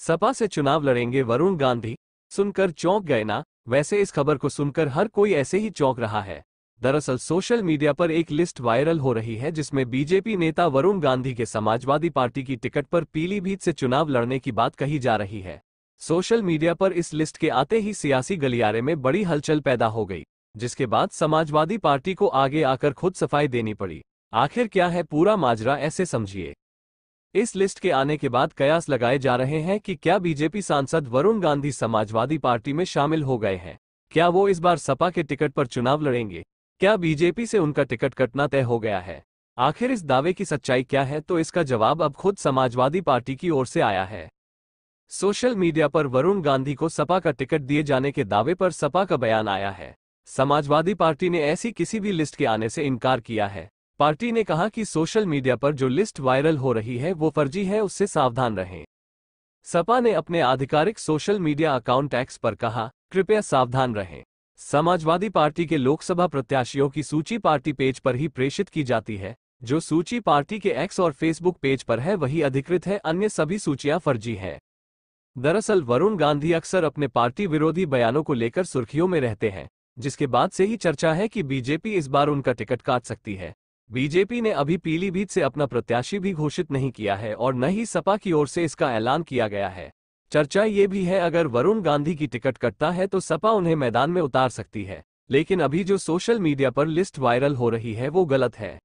सपा से चुनाव लड़ेंगे वरुण गांधी। सुनकर चौंक गए ना, वैसे इस खबर को सुनकर हर कोई ऐसे ही चौंक रहा है। दरअसल सोशल मीडिया पर एक लिस्ट वायरल हो रही है जिसमें बीजेपी नेता वरुण गांधी के समाजवादी पार्टी की टिकट पर पीलीभीत से चुनाव लड़ने की बात कही जा रही है। सोशल मीडिया पर इस लिस्ट के आते ही सियासी गलियारे में बड़ी हलचल पैदा हो गई, जिसके बाद समाजवादी पार्टी को आगे आकर खुद सफ़ाई देनी पड़ी। आखिर क्या है पूरा माजरा, ऐसे समझिए। इस लिस्ट के आने के बाद कयास लगाए जा रहे हैं कि क्या बीजेपी सांसद वरुण गांधी समाजवादी पार्टी में शामिल हो गए हैं? क्या वो इस बार सपा के टिकट पर चुनाव लड़ेंगे? क्या बीजेपी से उनका टिकट कटना तय हो गया है? आखिर इस दावे की सच्चाई क्या है? तो इसका जवाब अब खुद समाजवादी पार्टी की ओर से आया है। सोशल मीडिया पर वरुण गांधी को सपा का टिकट दिए जाने के दावे पर सपा का बयान आया है। समाजवादी पार्टी ने ऐसी किसी भी लिस्ट के आने से इनकार किया है। पार्टी ने कहा कि सोशल मीडिया पर जो लिस्ट वायरल हो रही है, वो फर्जी है, उससे सावधान रहें। सपा ने अपने आधिकारिक सोशल मीडिया अकाउंट एक्स पर कहा, कृपया सावधान रहें। समाजवादी पार्टी के लोकसभा प्रत्याशियों की सूची पार्टी पेज पर ही प्रेषित की जाती है। जो सूची पार्टी के एक्स और फेसबुक पेज पर है, वही अधिकृत है, अन्य सभी सूचियाँ फर्जी हैं। दरअसल, वरुण गांधी अक्सर अपने पार्टी विरोधी बयानों को लेकर सुर्खियों में रहते हैं, जिसके बाद से ही चर्चा है कि बीजेपी इस बार उनका टिकट काट सकती है। बीजेपी ने अभी पीलीभीत से अपना प्रत्याशी भी घोषित नहीं किया है और न ही सपा की ओर से इसका ऐलान किया गया है। चर्चा ये भी है, अगर वरुण गांधी की टिकट कटता है तो सपा उन्हें मैदान में उतार सकती है। लेकिन अभी जो सोशल मीडिया पर लिस्ट वायरल हो रही है, वो गलत है।